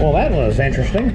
Well, that was interesting.